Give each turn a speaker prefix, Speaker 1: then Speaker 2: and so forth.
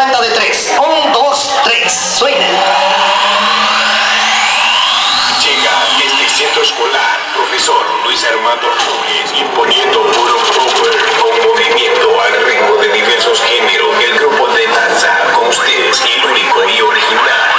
Speaker 1: cuenta de tres. Un, dos, tres. Suena.
Speaker 2: Llega desde Centro Escolar, profesor Luis Armando Flores, imponiendo puro power con movimiento al ritmo de diversos géneros. El grupo de danza con ustedes, el único y original.